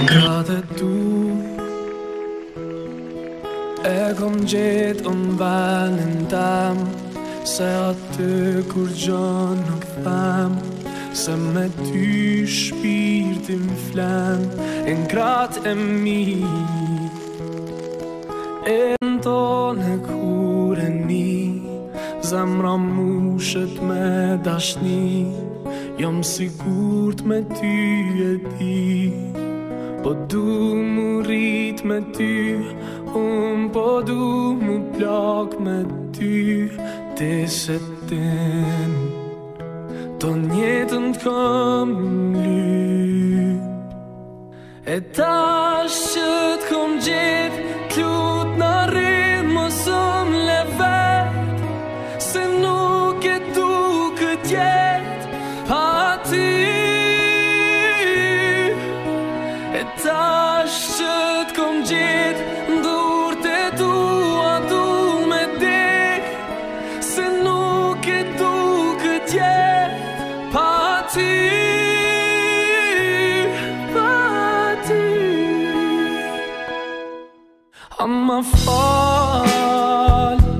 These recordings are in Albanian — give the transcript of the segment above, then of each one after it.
Nga e tu E kom gjithë unë banin tam Se atë të kur gjonë në fam Se me ty shpirtin flan E në kratë e mi E në tonë e kure ni Zemra mushet me dashni Jom me ty e ti Jom sigurt me ty e ti Po du mu rrit me ty Un po du mu plak me ty Te se tim Të njetën të kam ly E tash që t'kom kom gjith Klut në rrit më sëm le vet Se nuk e du këtjet, Pa ti më falë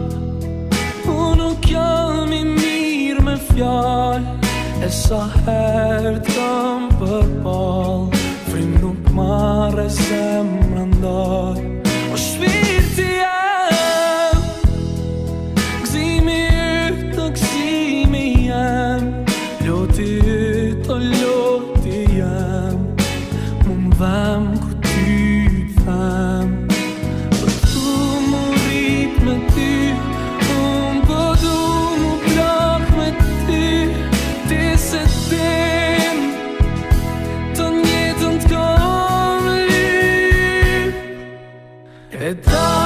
Po nuk jam i mirë me fjalë E sa herë të më përpalë Fri nuk marë e se më rëndoj O shvirë të jem Gzimi yë të gzimi jem Ljoti yë të ljoti jem Më më vëmë ku It's all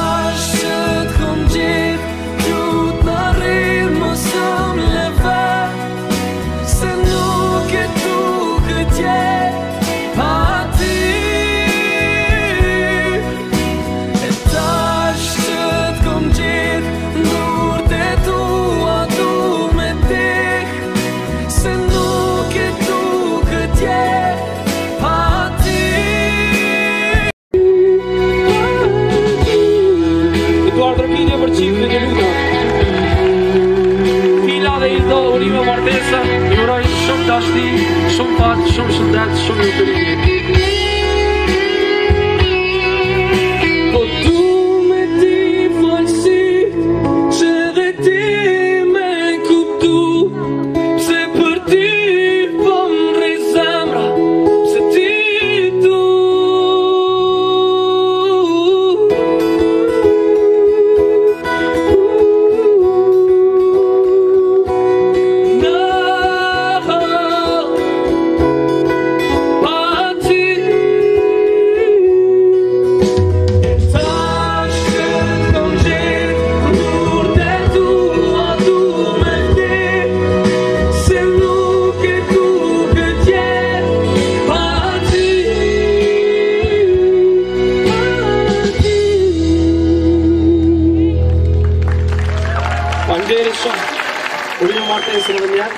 Zotin e për qimë dhe një lukë Fila dhe i do, unime më mërbesa Një shumë të shumë patë, shumë shëndet, shumë një të rinjë உரிய மாட்டேன் சிறுவனியார்